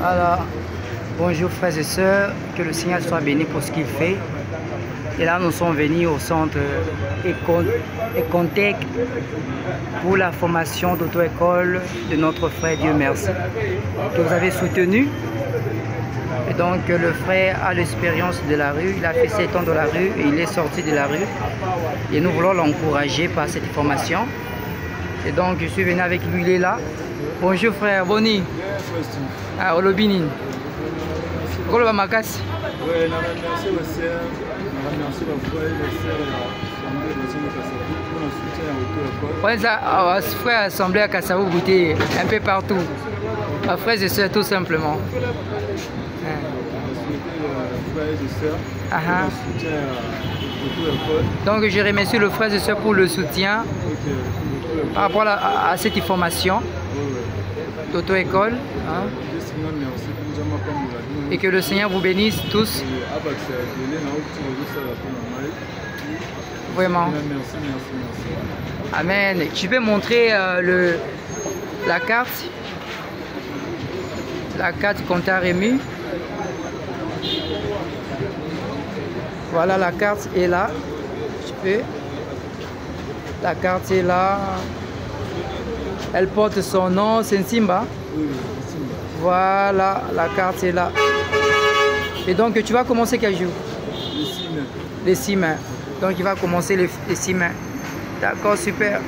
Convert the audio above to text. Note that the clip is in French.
Alors, bonjour frères et sœurs, que le Seigneur soit béni pour ce qu'il fait. Et là, nous sommes venus au centre Econtec pour la formation d'auto-école de notre frère Dieu merci, que vous avez soutenu. Et donc, le frère a l'expérience de la rue, il a fait 7 ans de la rue et il est sorti de la rue. Et nous voulons l'encourager par cette formation. Et donc, je suis venu avec lui, il est là. Bonjour frère, boni. Ah, olobi nini? Koloba makasi. Seigneur, na remercier le frère et le sœur ya Assemblée de pour à. Kwanza awa frère assemblée à Kassavou Bouté, un peu partout. Ma frères et sœurs tout simplement. Sœur Ah ah. à auto-école. Donc je remercie le frère et sœurs pour le soutien Par rapport à, cette formation d'auto-école. hein. Et que le Seigneur vous bénisse tous, vraiment. Amen. Tu peux montrer euh, le, la carte La carte qu'on t'a remis. Voilà, la carte est là. Tu peux. La carte est là. Elle porte son nom, c'est Simba. Oui, merci. Voilà, la carte est là. Et donc, tu vas commencer quel jour? Les signes. Les six mains. Donc, il va commencer les, les six mains. D'accord, super.